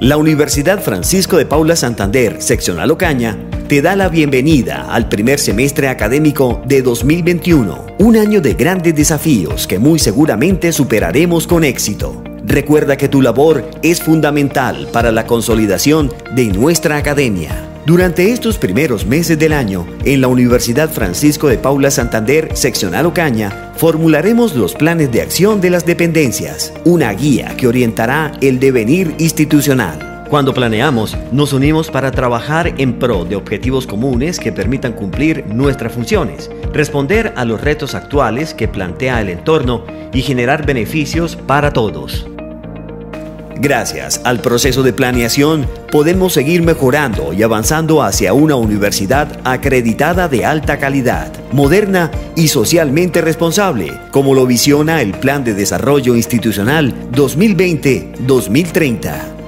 La Universidad Francisco de Paula Santander, seccional Ocaña, te da la bienvenida al primer semestre académico de 2021, un año de grandes desafíos que muy seguramente superaremos con éxito. Recuerda que tu labor es fundamental para la consolidación de nuestra academia. Durante estos primeros meses del año, en la Universidad Francisco de Paula Santander, seccional Ocaña, formularemos los planes de acción de las dependencias, una guía que orientará el devenir institucional. Cuando planeamos, nos unimos para trabajar en pro de objetivos comunes que permitan cumplir nuestras funciones, responder a los retos actuales que plantea el entorno y generar beneficios para todos. Gracias al proceso de planeación, podemos seguir mejorando y avanzando hacia una universidad acreditada de alta calidad, moderna y socialmente responsable, como lo visiona el Plan de Desarrollo Institucional 2020-2030.